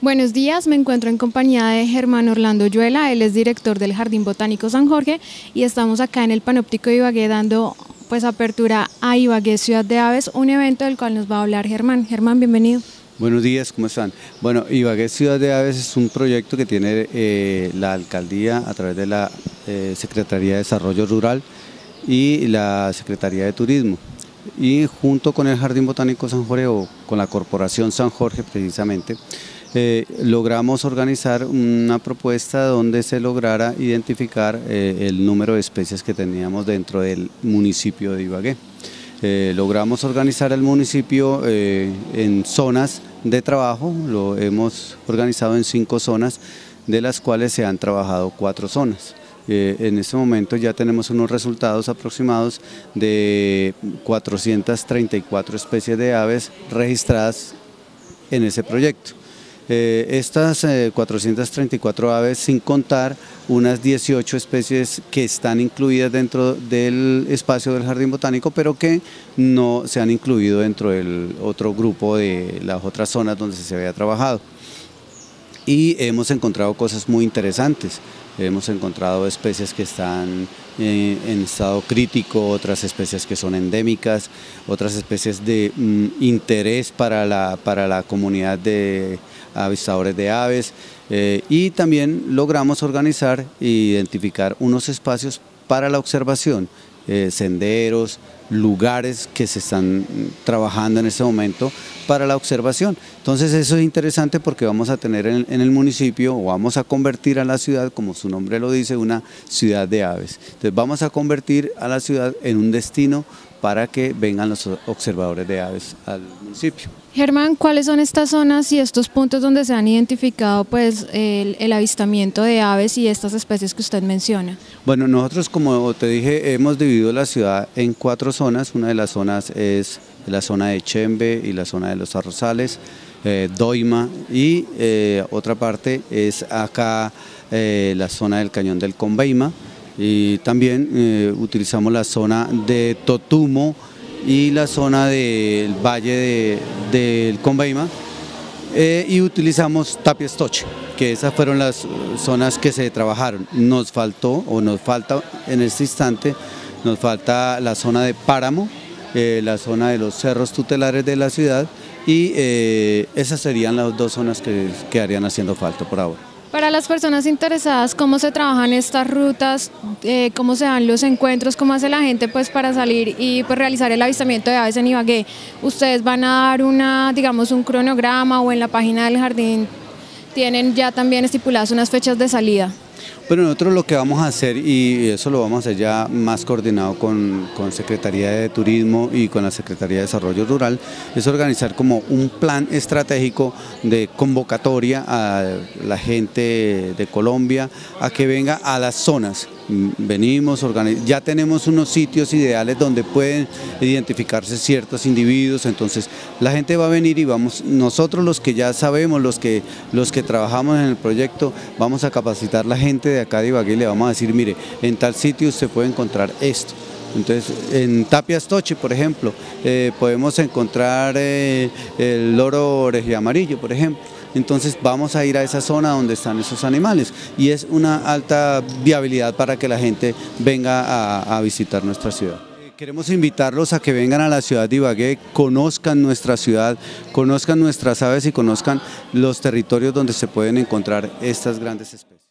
Buenos días, me encuentro en compañía de Germán Orlando Yuela, él es director del Jardín Botánico San Jorge y estamos acá en el Panóptico de Ibagué dando pues apertura a Ibagué Ciudad de Aves, un evento del cual nos va a hablar Germán. Germán, bienvenido. Buenos días, ¿cómo están? Bueno, Ibagué Ciudad de Aves es un proyecto que tiene eh, la alcaldía a través de la eh, Secretaría de Desarrollo Rural y la Secretaría de Turismo y junto con el Jardín Botánico San Jorge o con la Corporación San Jorge precisamente eh, logramos organizar una propuesta donde se lograra identificar eh, el número de especies que teníamos dentro del municipio de Ibagué. Eh, logramos organizar el municipio en zonas de trabajo, lo hemos organizado en cinco zonas, de las cuales se han trabajado cuatro zonas. en este momento ya tenemos unos resultados aproximados de 434 especies de aves registradas en ese proyecto. Eh, estas 434 eh, aves sin contar unas 18 especies que están incluidas dentro del espacio del jardín botánico pero que no se han incluido dentro del otro grupo de las otras zonas donde se había trabajado y hemos encontrado cosas muy interesantes. Hemos encontrado especies que están eh, en estado crítico, otras especies que son endémicas, otras especies de mm, interés para la, para la comunidad de avistadores de aves eh, y también logramos organizar e identificar unos espacios para la observación, eh, senderos, lugares que se están trabajando en este momento para la observación. Entonces eso es interesante porque vamos a tener en, en, el municipio o vamos a convertir a la ciudad, como su nombre lo dice, una ciudad de aves. Entonces vamos a convertir a la ciudad en un destino para que vengan los observadores de aves al municipio. Germán, ¿cuáles son estas zonas y estos puntos donde se han identificado pues, el, avistamiento de aves y estas especies que usted menciona? Bueno, nosotros como te dije hemos dividido la ciudad en cuatro zonas. Una de las zonas es la zona de Chembe y la zona de los arrozales, eh, Doima y eh, otra parte es acá eh, la zona del cañón del Conveima y también eh, utilizamos la zona de Totumo y la zona del valle del Conveima eh, y utilizamos Tapiestoche, que esas fueron las zonas que se trabajaron. Nos faltó o nos falta en este instante, nos falta la zona de Páramo, eh, la zona de los cerros tutelares de la ciudad y esas serían las dos zonas que quedarían haciendo falta por ahora. Para las personas interesadas, ¿cómo se trabajan estas rutas? Eh, ¿Cómo se dan los encuentros? ¿Cómo hace la gente pues, para salir y pues, realizar el avistamiento de aves en Ibagué? ¿Ustedes van a dar una, digamos, un cronograma o en la página del jardín tienen ya también estipuladas unas fechas de salida? Bueno, nosotros lo que vamos a hacer, y eso lo vamos a hacer ya más coordinado con, con Secretaría de Turismo y con la Secretaría de Desarrollo Rural, es organizar como un plan estratégico de convocatoria a la gente de Colombia a que venga a las zonas venimos, ya tenemos unos sitios ideales donde pueden identificarse ciertos individuos, entonces la gente va a venir y vamos, nosotros los que ya sabemos, los que, los que trabajamos en el proyecto, vamos a capacitar la gente de acá de Ibagué y le vamos a decir, mire, en tal sitio usted puede encontrar esto. Entonces, en Tapia Toche, por ejemplo, eh, podemos encontrar eh, el loro oreje amarillo, por ejemplo entonces vamos a ir a esa zona donde están esos animales y es una alta viabilidad para que la gente venga a, visitar nuestra ciudad. Queremos invitarlos a que vengan a la ciudad de Ibagué, conozcan nuestra ciudad, conozcan nuestras aves y conozcan los territorios donde se pueden encontrar estas grandes especies.